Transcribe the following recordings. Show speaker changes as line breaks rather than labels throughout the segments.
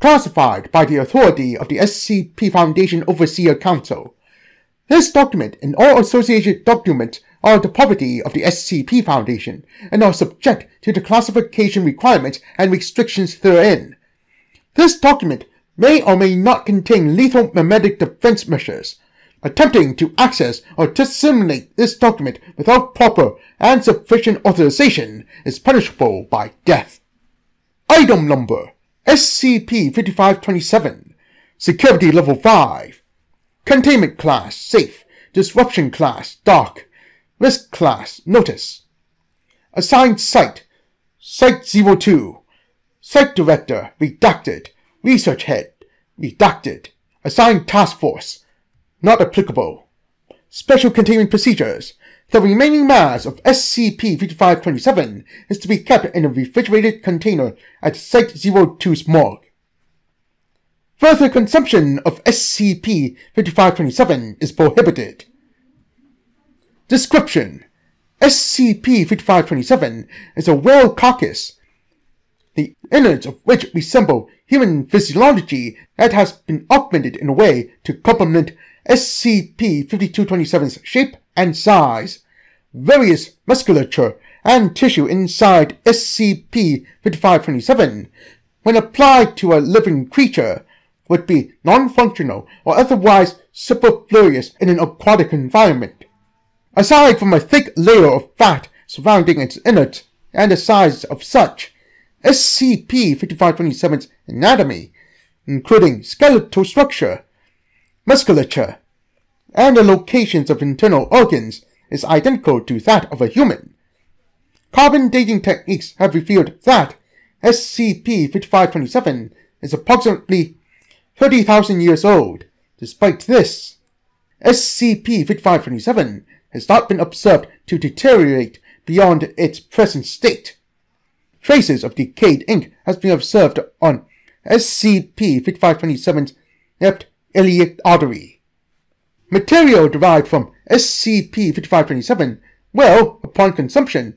classified by the authority of the SCP Foundation Overseer Council. This document and all associated documents are the property of the SCP Foundation and are subject to the classification requirements and restrictions therein. This document may or may not contain lethal memetic defense measures. Attempting to access or disseminate this document without proper and sufficient authorization is punishable by death. Item Number SCP-5527 Security Level 5 Containment Class Safe. Disruption Class Dark. Risk Class Notice. Assigned Site. Site-02 Site Director Redacted. Research Head Redacted. Assigned Task Force. Not applicable. Special Containment Procedures the remaining mass of SCP-5527 is to be kept in a refrigerated container at Site-02's morgue. Further consumption of SCP-5527 is prohibited. Description SCP-5527 is a whale carcass, the innards of which resemble human physiology that has been augmented in a way to complement SCP-5527's shape and size. Various musculature and tissue inside SCP-5527, when applied to a living creature, would be non-functional or otherwise superfluous in an aquatic environment. Aside from a thick layer of fat surrounding its innards and the size of such, SCP-5527's anatomy, including skeletal structure, musculature, and the locations of internal organs is identical to that of a human. Carbon dating techniques have revealed that SCP-5527 is approximately 30,000 years old. Despite this, SCP-5527 has not been observed to deteriorate beyond its present state. Traces of decayed ink has been observed on SCP-5527's left iliac artery. Material derived from SCP-5527 will, upon consumption,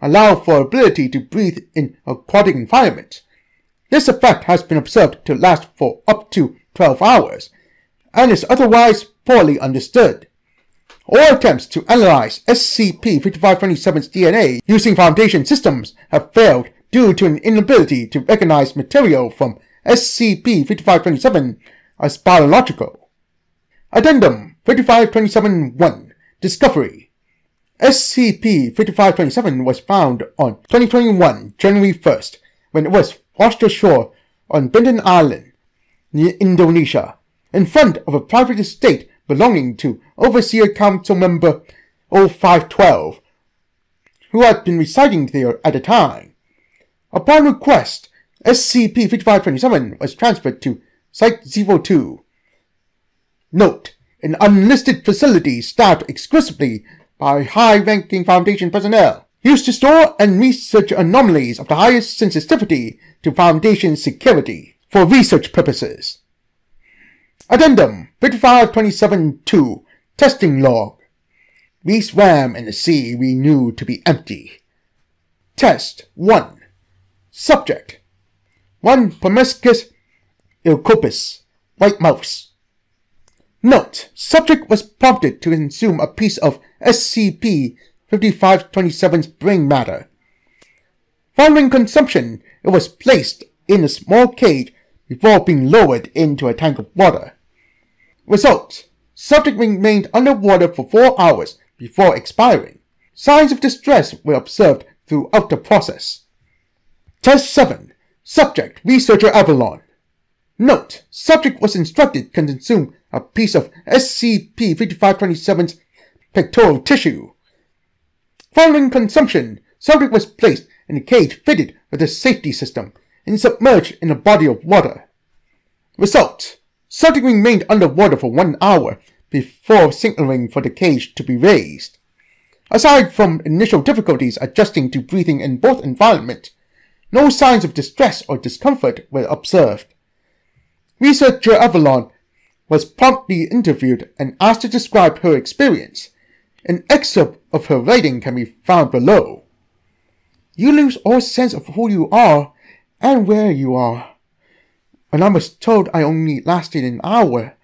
allow for ability to breathe in aquatic environments. This effect has been observed to last for up to 12 hours, and is otherwise poorly understood. All attempts to analyze SCP-5527's DNA using Foundation systems have failed due to an inability to recognize material from SCP-5527 as biological. Addendum 5527-1 Discovery SCP-5527 was found on 2021 January 1st when it was washed ashore on Bintan Island, near Indonesia, in front of a private estate belonging to Overseer Council Member 0512, who had been residing there at the time. Upon request, SCP-5527 was transferred to Site-02, Note, an unlisted facility staffed exclusively by high-ranking Foundation personnel, used to store and research anomalies of the highest sensitivity to Foundation security for research purposes. Addendum 5527-2 Testing Log We swam in the sea we knew to be empty. Test 1 Subject 1 Peromyscus leucopus White Mouse Note, subject was prompted to consume a piece of SCP-5527's brain matter. Following consumption, it was placed in a small cage before being lowered into a tank of water. Results: Subject remained underwater for four hours before expiring. Signs of distress were observed throughout the process. Test 7. Subject Researcher Avalon. Note: Subject was instructed to consume a piece of SCP-5527's pectoral tissue. Following consumption, subject was placed in a cage fitted with a safety system and submerged in a body of water. Result: Subject remained underwater for one hour before signaling for the cage to be raised. Aside from initial difficulties adjusting to breathing in both environments, no signs of distress or discomfort were observed. Researcher Avalon was promptly interviewed and asked to describe her experience. An excerpt of her writing can be found below. You lose all sense of who you are and where you are. When I was told I only lasted an hour,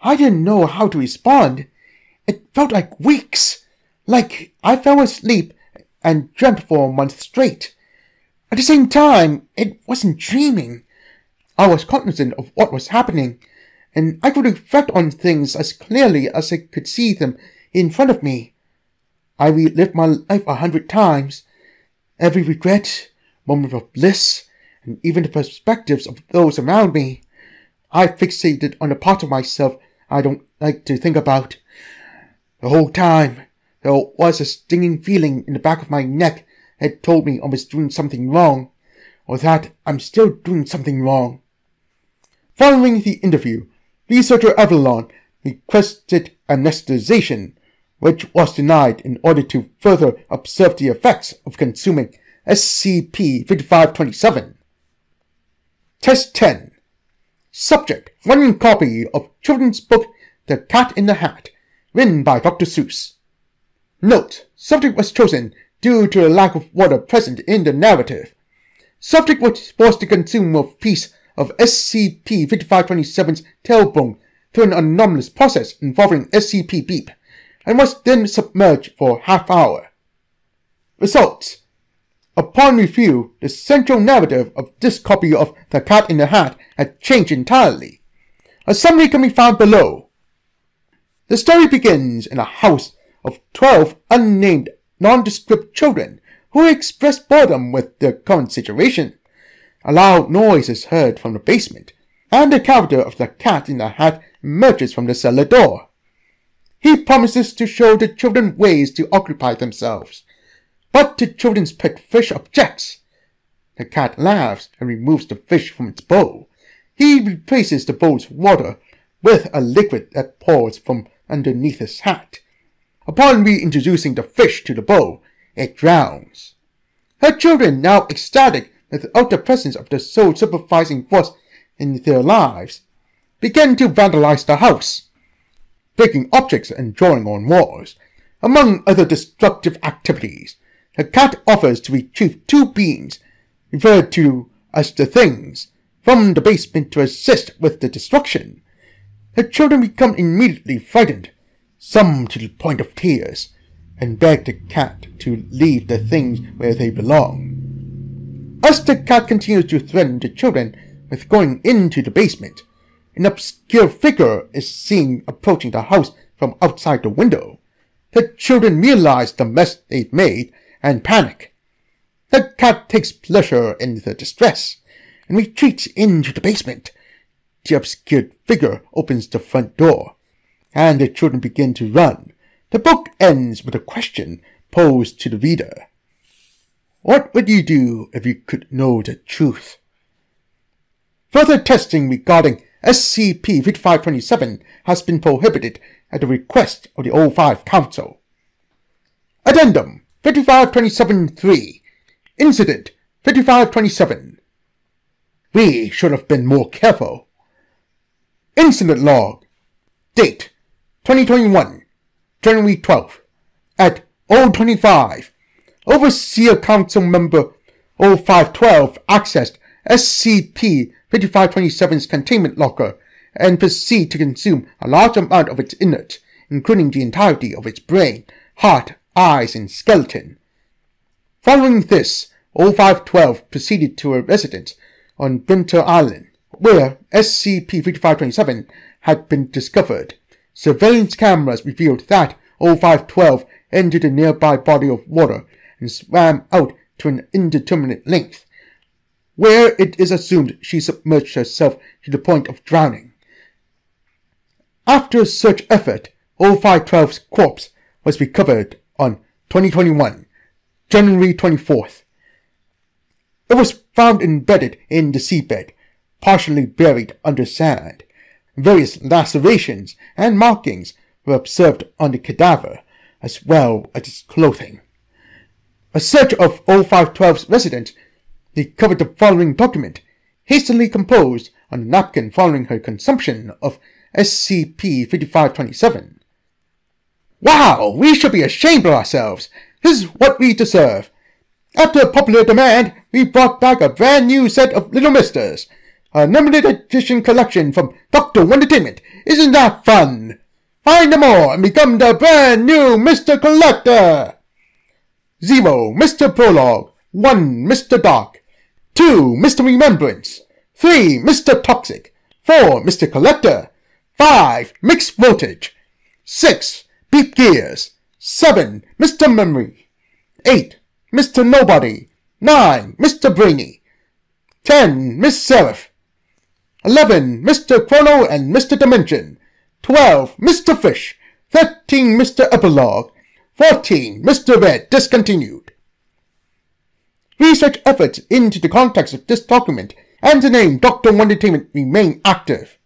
I didn't know how to respond. It felt like weeks, like I fell asleep and dreamt for a month straight. At the same time, it wasn't dreaming. I was cognizant of what was happening, and I could reflect on things as clearly as I could see them in front of me. I relived my life a hundred times. Every regret, moment of bliss, and even the perspectives of those around me. I fixated on a part of myself I don't like to think about. The whole time, there was a stinging feeling in the back of my neck that told me I was doing something wrong, or that I'm still doing something wrong. Following the interview, researcher Avalon requested anesthetization, which was denied in order to further observe the effects of consuming SCP-5527. Test 10 Subject, running copy of children's book The Cat in the Hat, written by Dr. Seuss. Note, subject was chosen due to a lack of water present in the narrative. Subject was forced to consume a piece of SCP-5527's tailbone through an anomalous process involving SCP beep, and was then submerged for half hour. Results Upon review, the central narrative of this copy of The Cat in the Hat had changed entirely. A summary can be found below. The story begins in a house of 12 unnamed, nondescript children who express boredom with their current situation. A loud noise is heard from the basement, and the character of the cat in the hat emerges from the cellar door. He promises to show the children ways to occupy themselves, but the children's pet fish objects. The cat laughs and removes the fish from its bowl. He replaces the bowl's water with a liquid that pours from underneath his hat. Upon reintroducing the fish to the bowl, it drowns. Her children, now ecstatic without the presence of the sole supervising force in their lives, begin to vandalize the house, breaking objects and drawing on walls, among other destructive activities. The cat offers to retrieve two beans, referred to as the things, from the basement to assist with the destruction. The children become immediately frightened, some to the point of tears, and beg the cat to leave the things where they belong. As the cat continues to threaten the children with going into the basement, an obscure figure is seen approaching the house from outside the window. The children realize the mess they've made and panic. The cat takes pleasure in the distress and retreats into the basement. The obscured figure opens the front door, and the children begin to run. The book ends with a question posed to the reader. What would you do if you could know the truth? Further testing regarding SCP-5527 has been prohibited at the request of the O5 Council. Addendum 5527-3 Incident 5527 We should have been more careful. Incident Log Date 2021 January 12th At 025 Overseer Council Member 0512 accessed SCP-5527's containment locker and proceeded to consume a large amount of its innards, including the entirety of its brain, heart, eyes, and skeleton. Following this, 0512 proceeded to a residence on Bintan Island, where SCP-5527 had been discovered. Surveillance cameras revealed that 0512 entered a nearby body of water and swam out to an indeterminate length, where it is assumed she submerged herself to the point of drowning. After a search effort, 0512's corpse was recovered on 2021, January 24th. It was found embedded in the seabed, partially buried under sand. Various lacerations and markings were observed on the cadaver, as well as its clothing. A search of 0512's residence recovered the following document, hastily composed on a napkin following her consumption of SCP-5527. Wow, we should be ashamed of ourselves. This is what we deserve. After a popular demand, we brought back a brand new set of Little Misters. A limited edition collection from Dr. Wondertainment. Isn't that fun? Find them all and become the brand new Mr. Collector. Zero, Mr. Prologue. One, Mr. Dark. Two, Mr. Remembrance. Three, Mr. Toxic. Four, Mr. Collector. Five, Mr. Voltage. Six, Beep Gears. Seven, Mr. Memory. Eight, Mr. Nobody. Nine, Mr. Brainy. Ten, Miss Seraph. Eleven, Mr. Chrono and Mr. Dimension. Twelve, Mr. Fish. Thirteen, Mr. Epilogue. Fourteen, Mr. Red, discontinued. Research efforts into the context of this document and the name Dr. Wondertainment remain active.